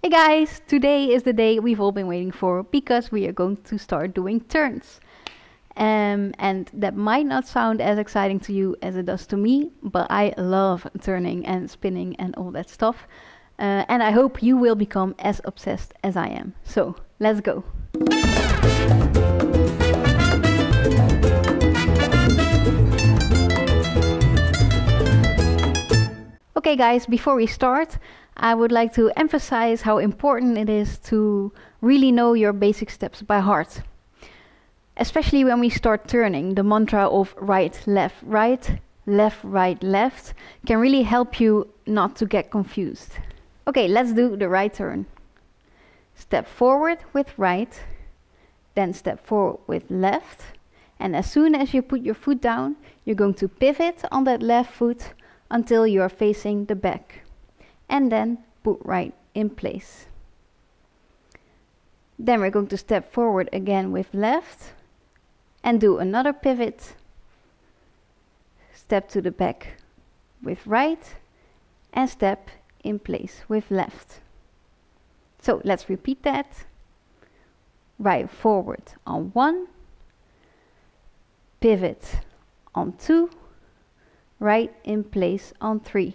Hey guys, today is the day we've all been waiting for because we are going to start doing turns. Um, and that might not sound as exciting to you as it does to me, but I love turning and spinning and all that stuff. Uh, and I hope you will become as obsessed as I am. So let's go. Okay, guys, before we start, I would like to emphasize how important it is to really know your basic steps by heart. Especially when we start turning, the mantra of right, left, right, left, right, left can really help you not to get confused. Okay, let's do the right turn. Step forward with right, then step forward with left, and as soon as you put your foot down, you're going to pivot on that left foot until you are facing the back, and then put right in place. Then we're going to step forward again with left and do another pivot. Step to the back with right and step in place with left. So let's repeat that. Right forward on one, pivot on two, right in place on three,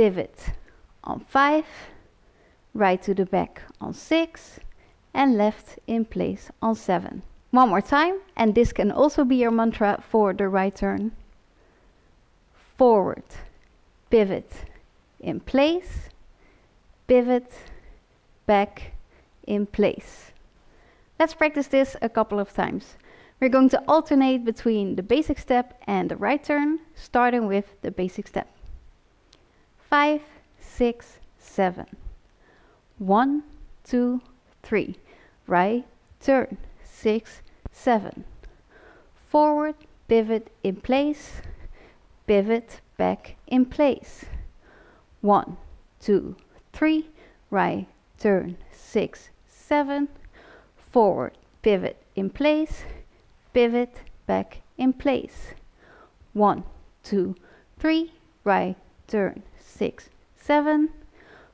pivot on five, right to the back on six, and left in place on seven. One more time, and this can also be your mantra for the right turn. Forward, pivot, in place, pivot, back, in place. Let's practice this a couple of times. We're going to alternate between the basic step and the right turn, starting with the basic step. Five, six, seven. One, two, three. Right, turn, six, seven. Forward, pivot in place, pivot back in place. One, two, three. Right, turn, six, seven. Forward, pivot in place, pivot back in place. One, two, three. Right, turn, six, seven.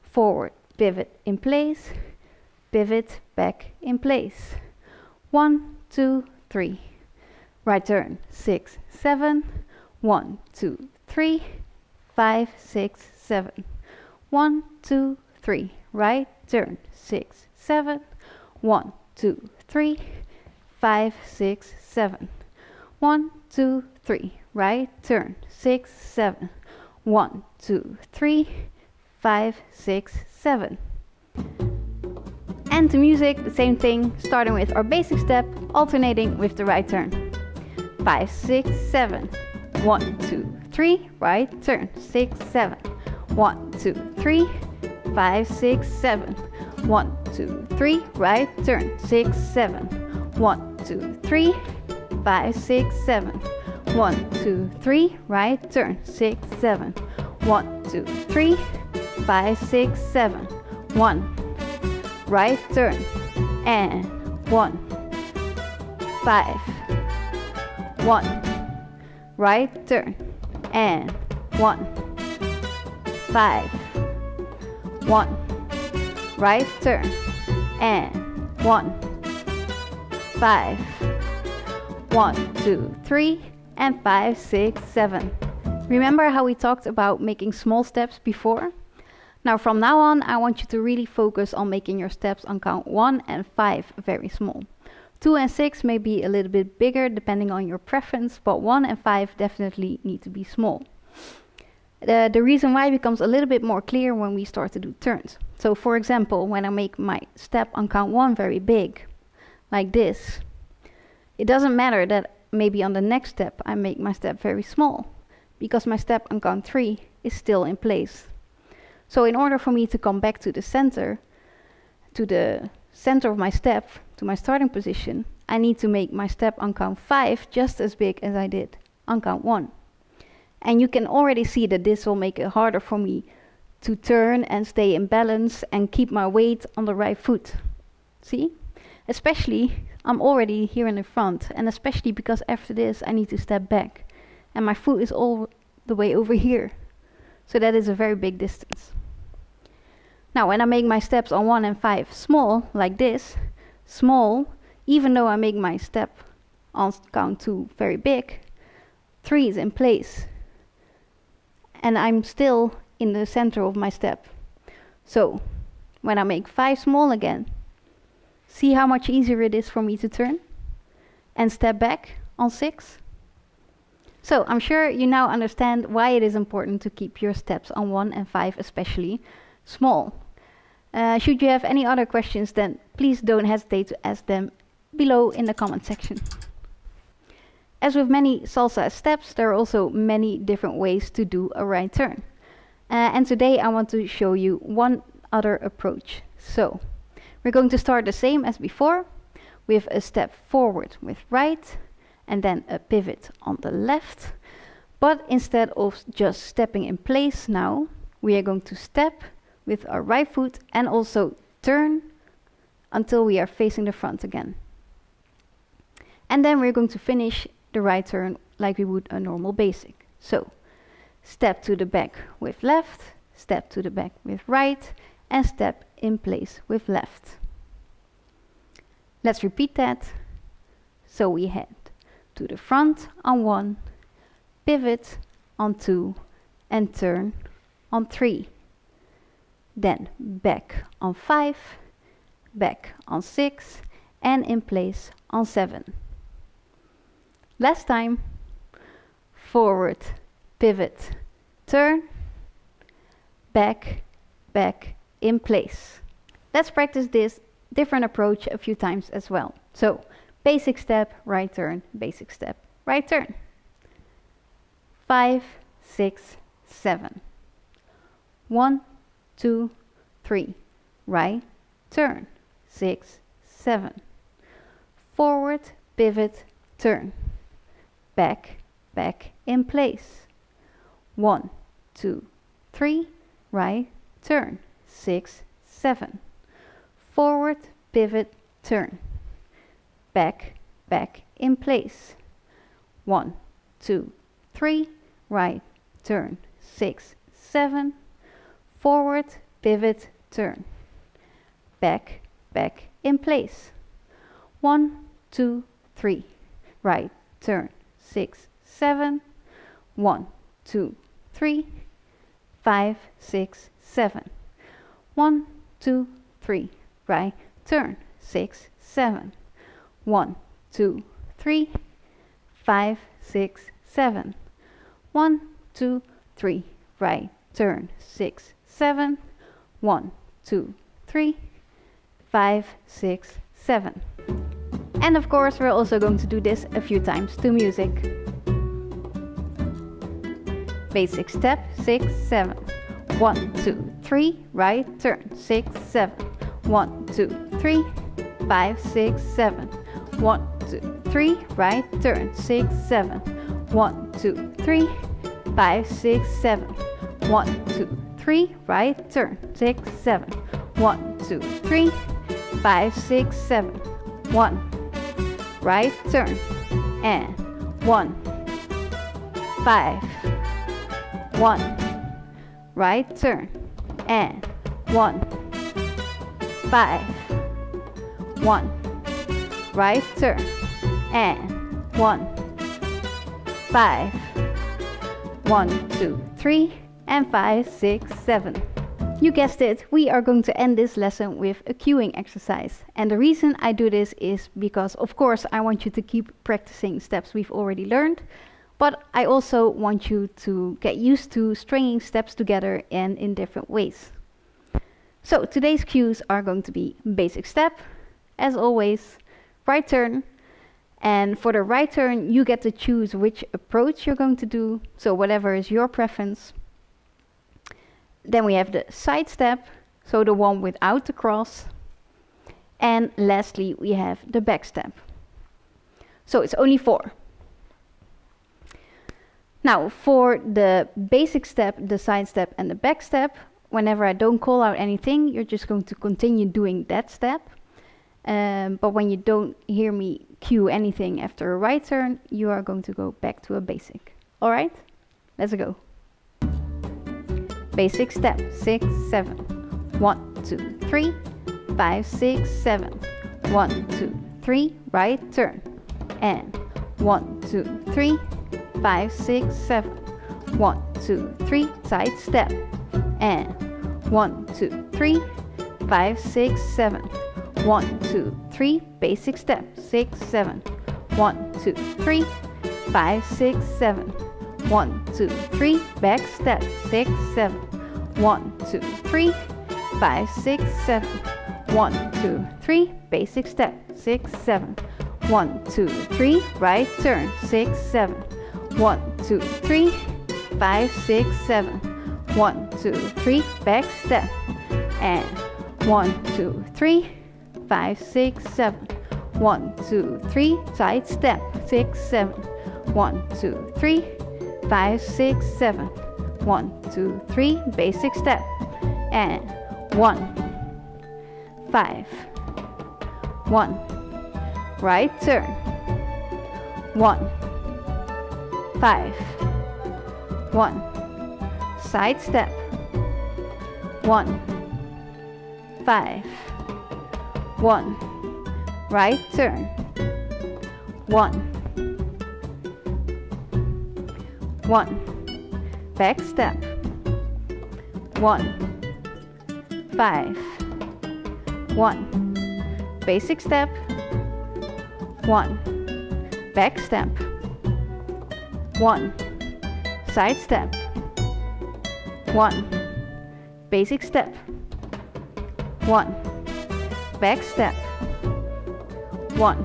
Forward, pivot in place, pivot back in place. One, two, three. Right turn, six, seven. One, two, three, five, six, seven. One, two, three. Right turn, six, seven. One, two, three, five, six, seven. One, two, three. Right turn, six, seven. One, two, three, five, six, seven. And to music, the same thing, starting with our basic step, alternating with the right turn. Five, six, seven. One, two, three, right turn. Six, seven. One, two, three, five, six, seven. One, two, three, right turn. Six, seven. One, two, three, five, six, seven. One, two, three, right turn. Six, seven. One, two, three, five, six, seven. One, right turn, and one, five, one, right turn, and one, five, one, right turn, and one, five, one, two, three, and five, six, seven. Remember how we talked about making small steps before? Now from now on, I want you to really focus on making your steps on count 1 and 5 very small. 2 and 6 may be a little bit bigger depending on your preference, but 1 and 5 definitely need to be small. The, reason why becomes a little bit more clear when we start to do turns. So for example, when I make my step on count 1 very big, like this, it doesn't matter that maybe on the next step I make my step very small, because my step on count 3 is still in place. So in order for me to come back to the center, to the center of my step, to my starting position, I need to make my step on count 5 just as big as I did on count 1. And you can already see that this will make it harder for me to turn and stay in balance and keep my weight on the right foot. See? Especially, I'm already here in the front, and especially because after this I need to step back, and my foot is all the way over here. So that is a very big distance. Now when I make my steps on 1 and 5 small, like this, small, even though I make my step on count 2 very big, 3 is in place. And I'm still in the center of my step. So when I make 5 small again, see how much easier it is for me to turn and step back on 6? So I'm sure you now understand why it is important to keep your steps on 1 and 5 especially small. Uh, should you have any other questions then please don't hesitate to ask them below in the comment section. As with many salsa steps, there are also many different ways to do a right turn. Uh, and today I want to show you one other approach. So, we're going to start the same as before, with a step forward with right, and then a pivot on the left. But instead of just stepping in place now, we are going to step with our right foot and also turn until we are facing the front again. And then we're going to finish the right turn like we would a normal basic. So, step to the back with left, step to the back with right, and step in place with left. Let's repeat that. So we head to the front on one, pivot on two, and turn on three. Then back on five, back on six, and in place on seven. Last time, forward, pivot, turn, back, back, in place. Let's practice this different approach a few times as well. So, basic step, right turn, basic step, right turn. Five, six, seven. One, two, three. Right, turn. Six, seven. Forward, pivot, turn. Back, back in place. One, two, three. Right, turn. Six, seven. Forward, pivot, turn. Back, back in place. One, two, three. Right, turn. Six, seven forward, pivot, turn. Back, back in place. One, two, three. Right, turn. Six, seven. One, two, three. Five, six, seven. One, two, three. Right, turn. Six, seven. One, two, three. Five, six, seven. One, two, three. Right, turn. Six, seven, one, two, three, five, six, seven. And of course, we're also going to do this a few times to music. Basic step, six, seven. One, two, three, right turn, six, seven. One, two, three, five, six, seven. One, two, three, right turn, six, seven. One, two, three, five, six, seven. One, two, three, right turn, six, seven. One, two, three, five, six, seven. One, right turn, and one, five, one, right turn, and one, five, one, right turn, and one, five, one, two, three, and 5, 6, 7. You guessed it, we are going to end this lesson with a cueing exercise. And the reason I do this is because, of course, I want you to keep practicing steps we've already learned, but I also want you to get used to stringing steps together and in different ways. So today's cues are going to be basic step, as always, right turn, and for the right turn, you get to choose which approach you're going to do, so whatever is your preference. Then we have the side step, so the one without the cross. And lastly, we have the back step. So it's only four. Now, for the basic step, the side step, and the back step, whenever I don't call out anything, you're just going to continue doing that step. Um, but when you don't hear me cue anything after a right turn, you are going to go back to a basic. Alright? Let's go. Basic step, six, seven. one, two, three, five, six, seven, one, two, three, right turn, and one, two, three, five, six, seven, one, two, three, side step, and one, two, three, five, six, seven, one, two, three, basic step, six, seven, one, two, three, five, six, seven, one, two, three, back step, six, seven, one, two, three, five, six, seven, one, two, three, basic step, six, seven, one, two, three, right turn, six, seven, one, two, three, five, six, seven, one, two, three, back step, and one, two, three, five, six, seven, one, two, three, side step, six, seven, one, two, three, five, six, seven, one, two, three, basic step, and one, five, one, right turn, one, five, one, side step, one, five, one, right turn, one, one, back step, one, five, one, basic step, one, back step, one, side step, one, basic step, one, back step, one,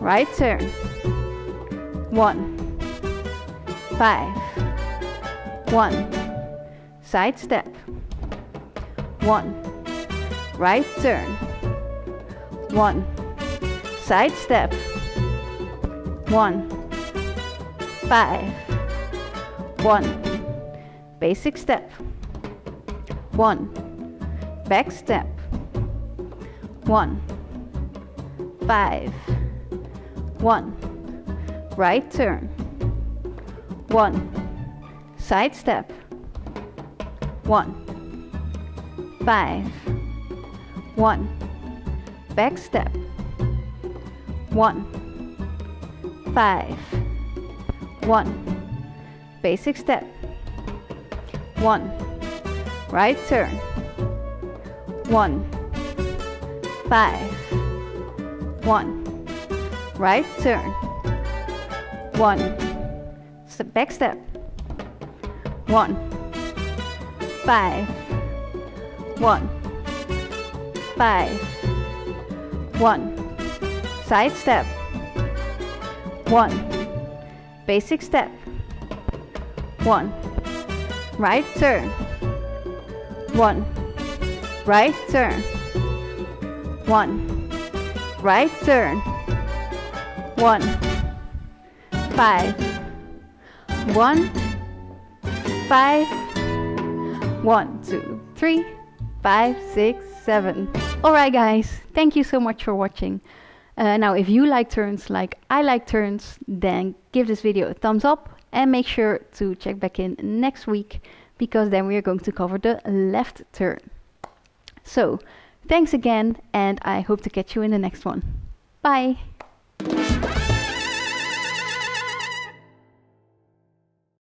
right turn, 1. 5. 1. side step, one, right turn, one, side step, one, five, one, basic step, one, back step, one, five, one, right turn, one, side step, one, five, one, back step, one, five, one, basic step, one, right turn, one, five, one, right turn, one, step back step, one, five, one, five, one, side step, one, basic step, one, right turn, one, right turn, one, right turn, one, five, one, five, one, two, three, five, six, seven. Alright guys, thank you so much for watching. Uh, now if you like turns like I like turns, then give this video a thumbs up and make sure to check back in next week because then we are going to cover the left turn. So, thanks again and I hope to catch you in the next one. Bye!